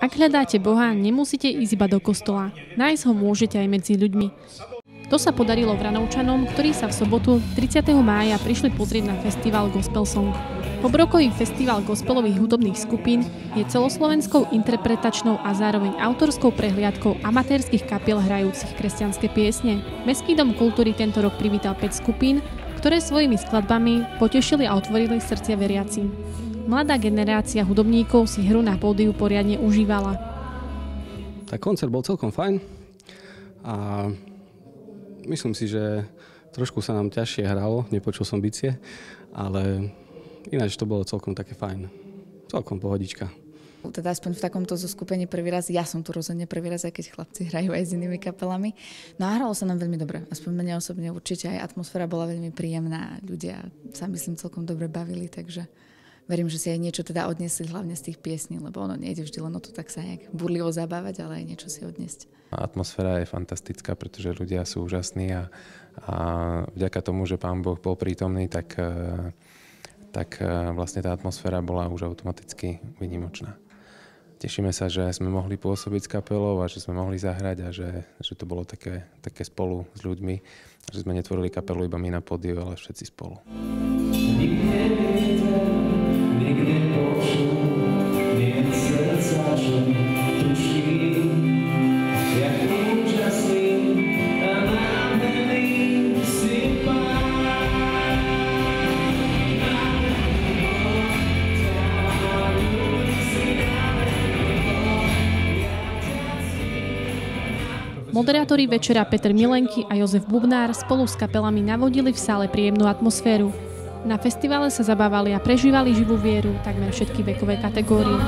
Ak hľadáte Boha, nemusíte ísť iba do kostola. Nájsť ho môžete aj medzi ľuďmi. To sa podarilo Vranovčanom, ktorí sa v sobotu 30. mája prišli pozrieť na festival Gospel Song. Pobrokový festival gospelových hudobných skupín je celoslovenskou interpretačnou a zároveň autorskou prehliadkou amatérských kapiel hrajúcich kresťanské piesne. Mestský dom kultúry tento rok privítal 5 skupín, ktoré svojimi skladbami potešili a otvorili srdcia veriaci. Mladá generácia hudobníkov si hru na pódiu poriadne užívala. Tak koncert bol celkom fajn a myslím si, že trošku sa nám ťažšie hralo, nepočul som bicie, ale ináč to bolo celkom také fajn. Celkom pohodička. Teda aspoň v takomto zoskupení prvý raz, ja som tu rozhodne prvý raz, aj keď chlapci hrajú aj s inými kapelami. No a hralo sa nám veľmi dobre. Aspoň mne osobne určite aj atmosféra bola veľmi príjemná. Ľudia sa myslím celkom dobre bavili, takže verím, že si aj niečo teda odnesli hlavne z tých piesní, lebo ono nejde vždy len o to tak sa nejak burlivo zabávať, ale aj niečo si odniesť. Atmosféra je fantastická, pretože ľudia sú úžasní a, a vďaka tomu, že pán Boh bol prítomný, tak, tak vlastne tá atmosféra bola už automaticky vynimočná tešíme sa, že sme mohli pôsobiť s kapelou a že sme mohli zahrať a že, že to bolo také, také spolu s ľuďmi. Že sme netvorili kapelu iba my na pódiu, ale všetci spolu. Moderátori večera Peter Milenky a Jozef Bubnár spolu s kapelami navodili v sále príjemnú atmosféru. Na festivale sa zabávali a prežívali živú vieru takmer všetky vekové kategórie.